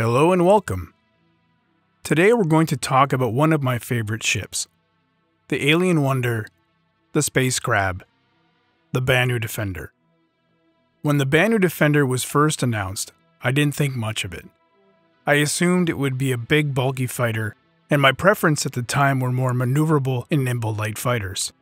Hello and welcome. Today we're going to talk about one of my favorite ships the alien wonder, the space crab, the Banu Defender. When the Banu Defender was first announced, I didn't think much of it. I assumed it would be a big, bulky fighter, and my preference at the time were more maneuverable and nimble light fighters.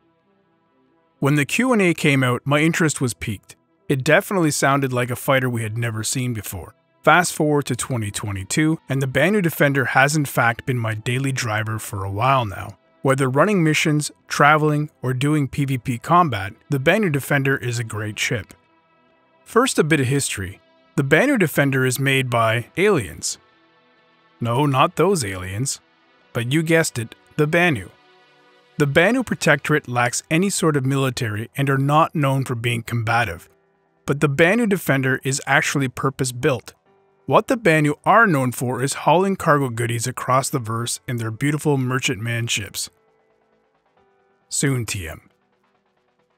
When the Q&A came out, my interest was piqued. It definitely sounded like a fighter we had never seen before. Fast forward to 2022, and the Banu Defender has in fact been my daily driver for a while now. Whether running missions, traveling, or doing PvP combat, the Banu Defender is a great ship. First, a bit of history. The Banu Defender is made by aliens. No, not those aliens. But you guessed it, the Banu. The Banu Protectorate lacks any sort of military and are not known for being combative. But the Banu Defender is actually purpose built. What the Banu are known for is hauling cargo goodies across the verse in their beautiful merchantman ships. Soon TM.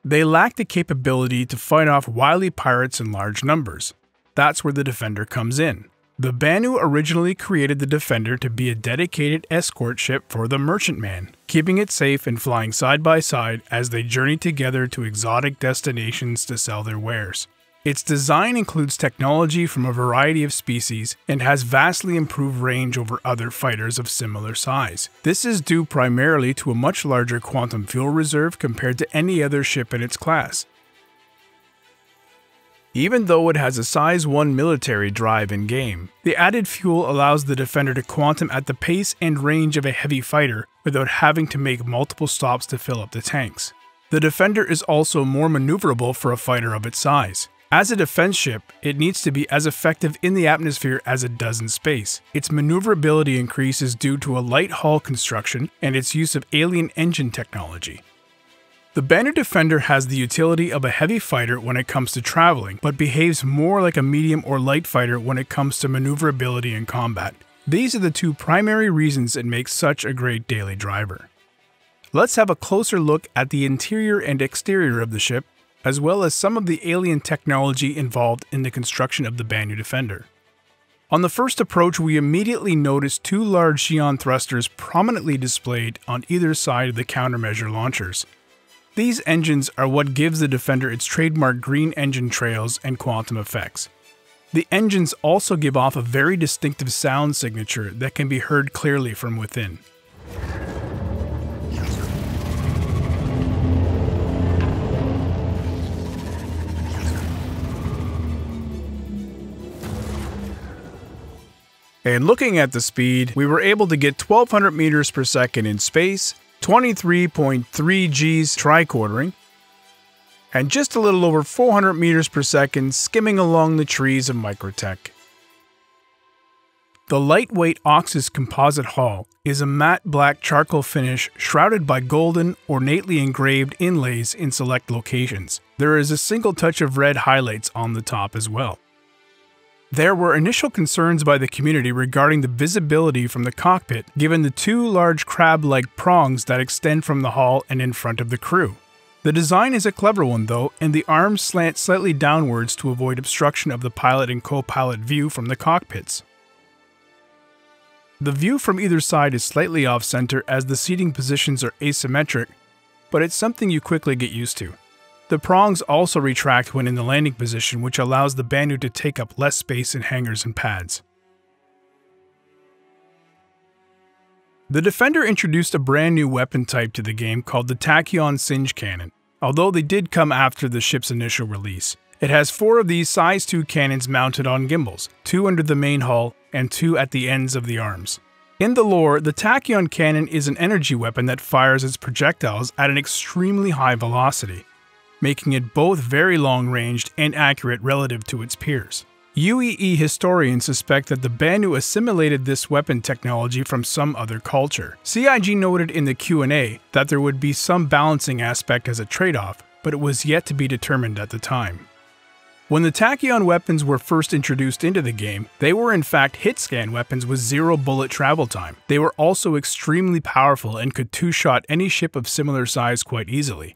They lack the capability to fight off wily pirates in large numbers. That's where the Defender comes in. The Banu originally created the Defender to be a dedicated escort ship for the Merchantman, keeping it safe and flying side by side as they journey together to exotic destinations to sell their wares. Its design includes technology from a variety of species and has vastly improved range over other fighters of similar size. This is due primarily to a much larger quantum fuel reserve compared to any other ship in its class. Even though it has a size 1 military drive in game, the added fuel allows the defender to quantum at the pace and range of a heavy fighter without having to make multiple stops to fill up the tanks. The defender is also more maneuverable for a fighter of its size. As a defense ship, it needs to be as effective in the atmosphere as it does in space. Its maneuverability increases due to a light hull construction and its use of alien engine technology. The Banu Defender has the utility of a heavy fighter when it comes to traveling, but behaves more like a medium or light fighter when it comes to maneuverability in combat. These are the two primary reasons it makes such a great daily driver. Let's have a closer look at the interior and exterior of the ship as well as some of the alien technology involved in the construction of the Banu Defender. On the first approach, we immediately noticed two large Xi'an thrusters prominently displayed on either side of the countermeasure launchers. These engines are what gives the Defender its trademark green engine trails and quantum effects. The engines also give off a very distinctive sound signature that can be heard clearly from within. And looking at the speed, we were able to get 1200 meters per second in space, 23.3 Gs triquartering, and just a little over 400 meters per second skimming along the trees of Microtech. The lightweight Oxus composite hull is a matte black charcoal finish shrouded by golden, ornately engraved inlays in select locations. There is a single touch of red highlights on the top as well. There were initial concerns by the community regarding the visibility from the cockpit, given the two large crab like prongs that extend from the hull and in front of the crew. The design is a clever one though, and the arms slant slightly downwards to avoid obstruction of the pilot and co pilot view from the cockpits. The view from either side is slightly off center as the seating positions are asymmetric, but it's something you quickly get used to. The prongs also retract when in the landing position, which allows the Banu to take up less space in hangars and pads. The Defender introduced a brand new weapon type to the game called the Tachyon Singe Cannon, although they did come after the ship's initial release. It has four of these size 2 cannons mounted on gimbals, two under the main hull and two at the ends of the arms. In the lore, the Tachyon cannon is an energy weapon that fires its projectiles at an extremely high velocity making it both very long-ranged and accurate relative to its peers. UEE historians suspect that the Banu assimilated this weapon technology from some other culture. CIG noted in the Q&A that there would be some balancing aspect as a trade-off, but it was yet to be determined at the time. When the Tachyon weapons were first introduced into the game, they were in fact hit scan weapons with zero bullet travel time. They were also extremely powerful and could two-shot any ship of similar size quite easily.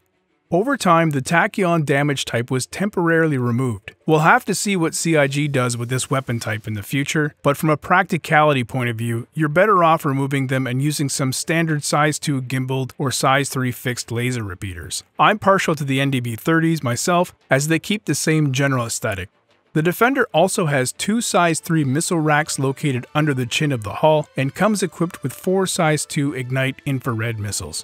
Over time, the tachyon damage type was temporarily removed. We'll have to see what CIG does with this weapon type in the future, but from a practicality point of view, you're better off removing them and using some standard size 2 gimbaled or size 3 fixed laser repeaters. I'm partial to the NDB-30s myself, as they keep the same general aesthetic. The Defender also has two size 3 missile racks located under the chin of the hull and comes equipped with four size 2 Ignite infrared missiles.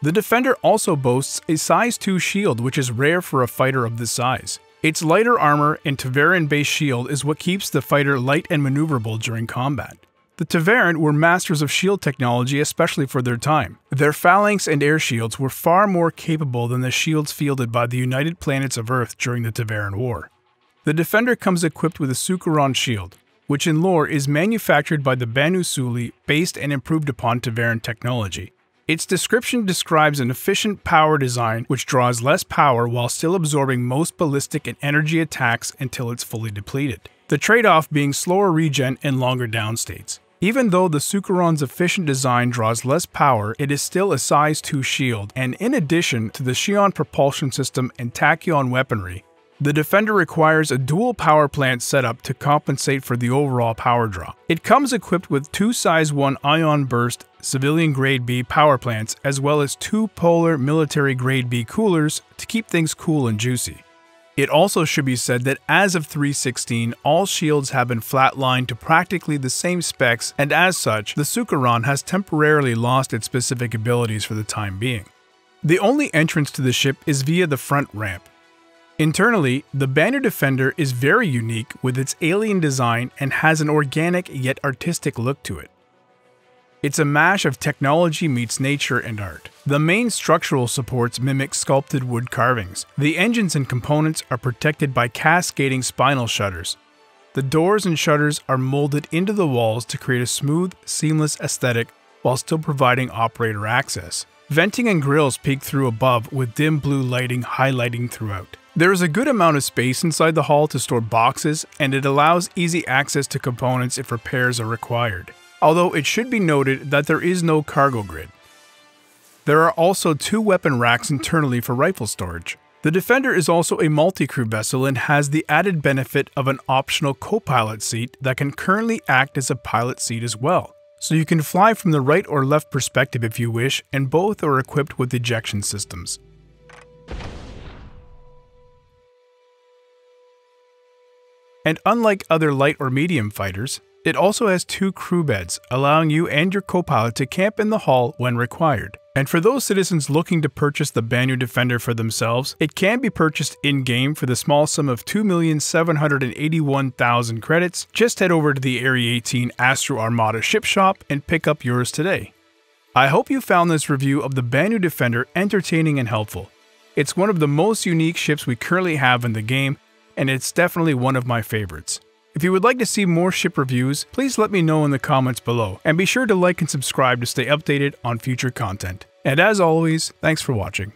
The Defender also boasts a size 2 shield which is rare for a fighter of this size. Its lighter armor and Tevarin-based shield is what keeps the fighter light and maneuverable during combat. The Tevarin were masters of shield technology especially for their time. Their phalanx and air shields were far more capable than the shields fielded by the United Planets of Earth during the Tevarin War. The Defender comes equipped with a Sukoran shield, which in lore is manufactured by the Banu Souli based and improved upon Tevarin technology. Its description describes an efficient power design which draws less power while still absorbing most ballistic and energy attacks until it's fully depleted. The trade-off being slower regen and longer downstates. Even though the Sukoran's efficient design draws less power, it is still a size 2 shield, and in addition to the Xi'an propulsion system and tachyon weaponry, the Defender requires a dual power plant setup to compensate for the overall power draw. It comes equipped with two size 1 ion burst civilian grade B power plants as well as two polar military grade B coolers to keep things cool and juicy. It also should be said that as of 3.16, all shields have been flatlined to practically the same specs, and as such, the Sukoran has temporarily lost its specific abilities for the time being. The only entrance to the ship is via the front ramp, Internally, the Banu Defender is very unique with its alien design and has an organic yet artistic look to it. It's a mash of technology meets nature and art. The main structural supports mimic sculpted wood carvings. The engines and components are protected by cascading spinal shutters. The doors and shutters are molded into the walls to create a smooth, seamless aesthetic while still providing operator access. Venting and grills peek through above with dim blue lighting highlighting throughout. There is a good amount of space inside the hull to store boxes, and it allows easy access to components if repairs are required, although it should be noted that there is no cargo grid. There are also two weapon racks internally for rifle storage. The Defender is also a multi-crew vessel and has the added benefit of an optional co-pilot seat that can currently act as a pilot seat as well. So you can fly from the right or left perspective if you wish, and both are equipped with ejection systems. And unlike other light or medium fighters, it also has two crew beds, allowing you and your co-pilot to camp in the hull when required. And for those citizens looking to purchase the Banu Defender for themselves, it can be purchased in-game for the small sum of 2,781,000 credits. Just head over to the Area 18 Astro Armada ship shop and pick up yours today. I hope you found this review of the Banu Defender entertaining and helpful. It's one of the most unique ships we currently have in the game, and it's definitely one of my favorites. If you would like to see more ship reviews, please let me know in the comments below, and be sure to like and subscribe to stay updated on future content. And as always, thanks for watching.